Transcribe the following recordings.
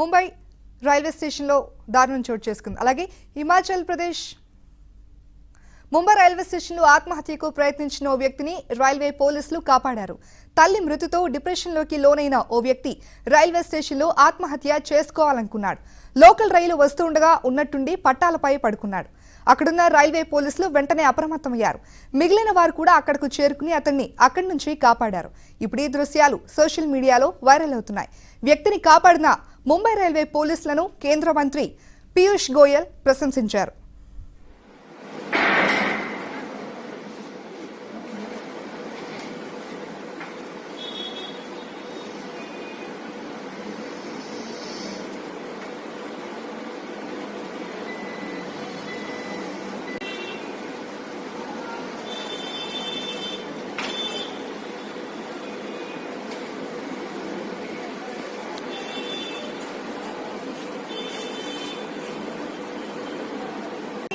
Mumbai railway స్టేషన్లో దారుణం చోటు చేసుకుంది. అలాగే హిమాచల్ ప్రదేశ్ ముంబై రైల్వే స్టేషన్లో ఆత్మహత్యకు ప్రయత్నించిన ఓ వ్యక్తిని రైల్వే పోలీసులు కాపాడారు. తల్లి మృతితో డిప్రెషన్లోకి లోనైన ఓ వ్యక్తి రైల్వే స్టేషన్లో ఆత్మహత్య చేసుకోవాలనుకున్నాడు. లోకల్ రైలు వస్తుండగా ఉన్నట్టుండి పట్టాలపై పడుకున్నాడు. అక్కడున్న రైల్వే పోలీసులు వెంటనే అప్రమత్తమయ్యారు. మిగిలిన వారు కూడా అక్కడకు చేరుకుని అతన్ని అక్కడి నుంచి కాపాడారు. ఇప్పుడు ఈ దృశ్యాలు సోషల్ మీడియాలో వైరల్ అవుతున్నాయి. వ్యక్తిని కాపాడిన ముంబై రైల్వే పోలీసులను కేంద్ర మంత్రి పీయూష్ గోయల్ ప్రశంసించారు.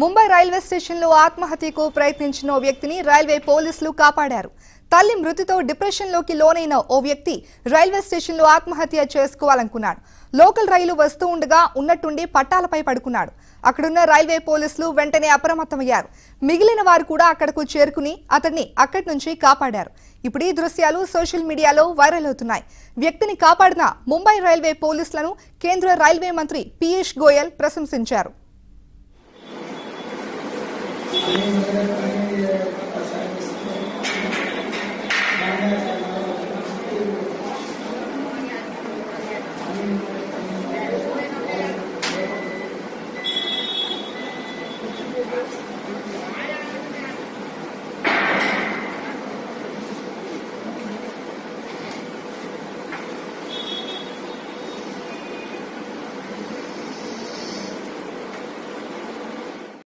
ముంబై రైల్వే స్టేషన్లో ఆత్మహత్యకు ప్రయత్నించిన ఓ వ్యక్తిని రైల్వే పోలీసులు కాపాడారు. తల్లి మృతితో డిప్రెషన్లోకి లోనైన ఓ వ్యక్తి రైల్వే స్టేషన్లో ఆత్మహత్య చేసుకోవాలనుకున్నాడు. లోకల్ రైలు వస్తూ ఉండగా ఉన్నట్టుండి పట్టాలపై పడుకున్నాడు. అక్కడున్న రైల్వే పోలీసులు వెంటనే అప్రమత్తమయ్యారు. మిగిలిన వారు కూడా అక్కడకు చేరుకుని అతన్ని అక్కడి నుంచి కాపాడారు. ఇప్పుడు ఈ దృశ్యాలు సోషల్ మీడియాలో వైరల్ అవుతున్నాయి. వ్యక్తిని కాపాడిన ముంబై రైల్వే పోలీసులను కేంద్ర రైల్వే మంత్రి పీయూష్ గోయల్ ప్రశంసించారు. Thank you.